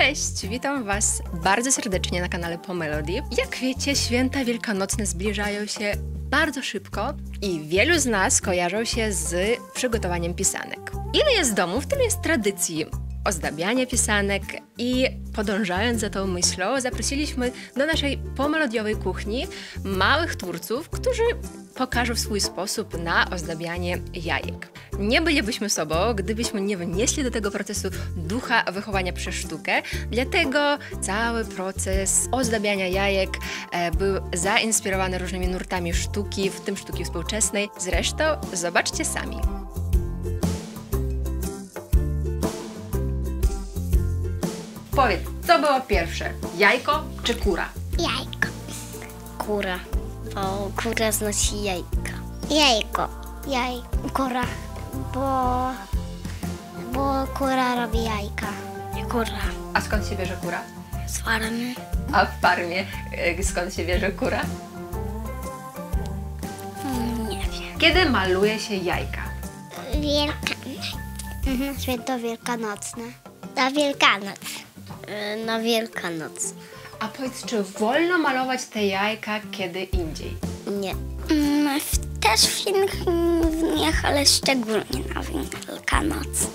Cześć, witam Was bardzo serdecznie na kanale Po Melody. Jak wiecie, święta wielkanocne zbliżają się bardzo szybko i wielu z nas kojarzą się z przygotowaniem pisanek. Ile jest domów, tyle jest tradycji ozdabiania pisanek i podążając za tą myślą, zaprosiliśmy do naszej pomelodiowej kuchni małych twórców, którzy pokażą swój sposób na ozdabianie jajek. Nie bylibyśmy sobą, gdybyśmy nie wynieśli do tego procesu ducha wychowania przez sztukę, dlatego cały proces ozdabiania jajek e, był zainspirowany różnymi nurtami sztuki, w tym sztuki współczesnej. Zresztą zobaczcie sami. Powiedz, co było pierwsze? Jajko czy kura? Jajko. Kura, bo kura znosi jajka. Jajko. Jaj. Kura. Bo... Bo kura robi jajka. Kura. A skąd się bierze kura? Z farmy. A w farmie e, skąd się bierze kura? Mm, Nie wiem. Kiedy maluje się jajka? Wielkanoc. Mhm. Święto wielkanocne. Na Wielkanoc. Y, Na Wielkanoc. A powiedz, czy wolno malować te jajka kiedy indziej? Nie. Mm, Też w innych dniach, ale szczególnie na Wielkanoc.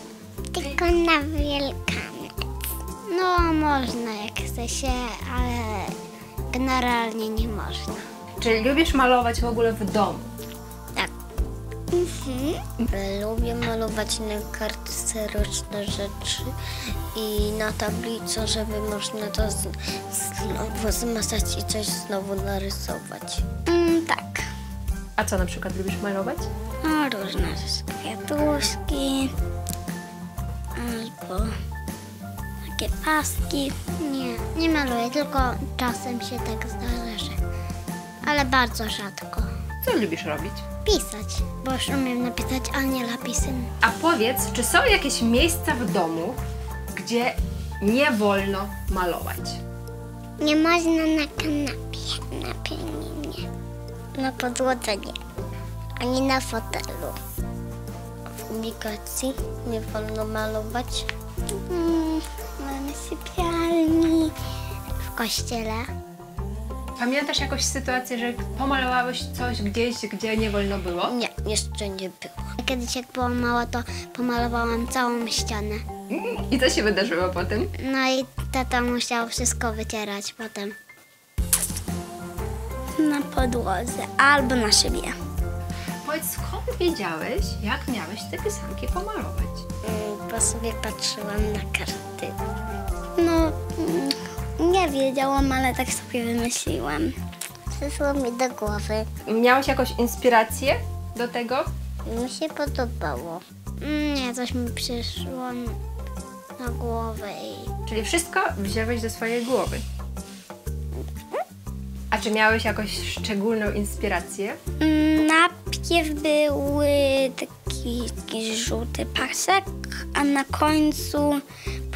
Tylko na Wielkanoc. No, można jak chce się, ale generalnie nie można. Czy lubisz malować w ogóle w domu? Mhm. Lubię malować na kartce różne rzeczy i na tablicy, żeby można to z, znowu zmazać i coś znowu narysować. Mm, tak. A co na przykład lubisz malować? No, różne rzeczy. Kwiatuszki albo takie paski. Nie, nie maluję, tylko czasem się tak zdarza, że... Ale bardzo rzadko. Co lubisz robić? Pisać, bo już umiem napisać, a nie lapisem. A powiedz, czy są jakieś miejsca w domu, gdzie nie wolno malować? Nie można na kanapie, na pianinie. Na podłodze nie. Ani na fotelu. W ubikacji nie wolno malować. Mm, mamy sypialni. W kościele. Pamiętasz jakąś sytuację, że pomalowałeś coś gdzieś, gdzie nie wolno było? Nie, jeszcze nie było. Kiedyś jak byłam mała, to pomalowałam całą ścianę. I co się wydarzyło potem? No i tata musiał wszystko wycierać potem. Na podłodze albo na szybie. Powiedz, skąd wiedziałeś, jak miałeś te pisanki pomalować? Mm, Bo sobie patrzyłam na karty. No, Nie wiedziałam, ale tak sobie wymyśliłam. przyszło mi do głowy. Miałeś jakąś inspirację do tego? Mi się podobało. Nie, coś mi przyszło na głowę i... Czyli wszystko wziąłeś ze swojej głowy. A czy miałeś jakąś szczególną inspirację? Mm, Najpierw był taki, taki żółty pasek, a na końcu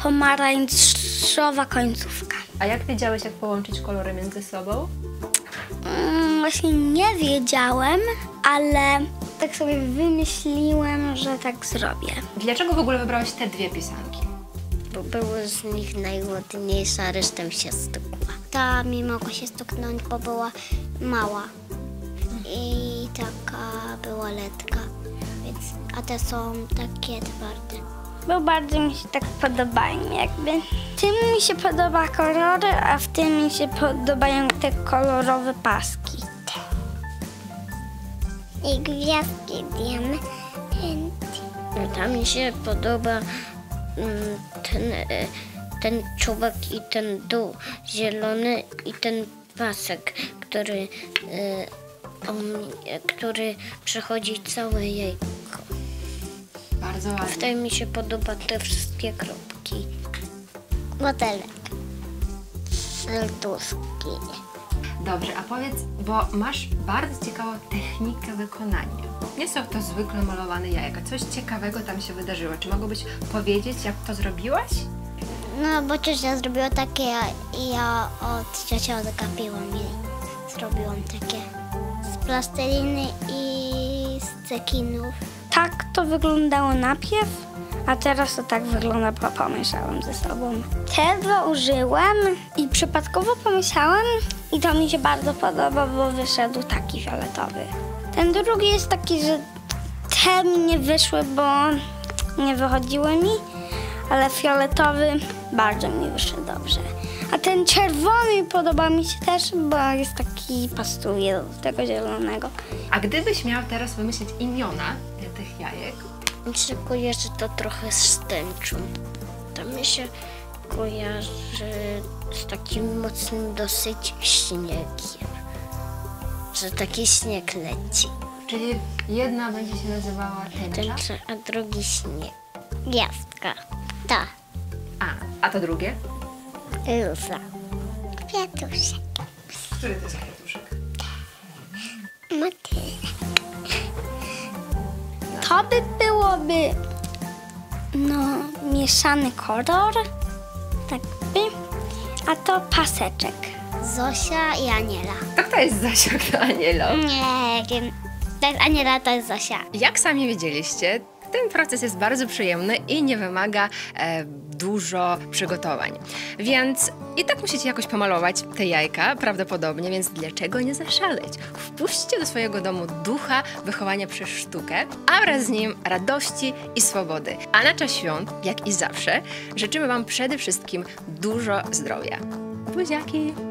pomarańczowa końcówka. A jak wiedziałeś, jak połączyć kolory między sobą? Mm, Właśnie nie wiedziałem, ale tak sobie wymyśliłem, że tak zrobię. Dlaczego w ogóle wybrałeś te dwie pisanki? Bo były z nich najładniejsza, resztę się stukła. Ta mi mogła się stuknąć, bo była mała. I taka była letka. Więc, a te są takie twarde. Bo bardzo mi się tak podobają jakby. Tym mi się podoba kolory, a w tym mi się podobają te kolorowe paski. I gwiazdki diamenty. Tam mi się podoba mm, ten, e, ten czubek i ten dół zielony i ten pasek, który, e, który przechodzi całe jajko. Bardzo W ładnie. tej mi się podoba te wszystkie kropki. Motylek. Serduszki. Dobrze, a powiedz, bo masz bardzo ciekawą technikę wykonania. Nie są to zwykle malowane jajka. Coś ciekawego tam się wydarzyło. Czy mogłabyś powiedzieć, jak to zrobiłaś? No, bo ciocia zrobiła takie i ja od ciocia odgapiłam i zrobiłam takie z plasteliny i z cekinów. Tak to wyglądało najpierw, A teraz to tak wygląda, bo pomieszałam ze sobą. Te dwa użyłam i przypadkowo pomyślałam i to mi się bardzo podoba, bo wyszedł taki fioletowy. Ten drugi jest taki, że te mi nie wyszły, bo nie wychodziły mi, ale fioletowy bardzo mi wyszedł dobrze. A ten czerwony podoba mi się też, bo jest taki, pasuje do tego zielonego. A gdybyś miał teraz wymyślić imiona Mi się kojarzy to trochę z tęczą. To mi się kojarzy z takim mocnym dosyć śniegiem. Że taki śnieg leci. czyli jedna będzie się nazywała tęcza, Tęcza, a drugi śnieg. Gwiazdka. Ta. a, a to drugie? Luza. Kwiatuszek. Który to jest kwiatuszek? To by byłoby no mieszany kolor, tak by, a to paseczek. Zosia i Aniela. A kto jest Zosia, kto Anielo? Nie wiem. To jest Aniela, to jest Zosia. Jak sami wiedzieliście, ten proces jest bardzo przyjemny i nie wymaga e, dużo przygotowań. Więc i tak musicie jakoś pomalować te jajka, prawdopodobnie, więc dlaczego nie zaszaleć? Wpuśćcie do swojego domu ducha wychowania przez sztukę, a wraz z nim radości i swobody. A na czas świąt, jak i zawsze, życzymy Wam przede wszystkim dużo zdrowia. Buziaki!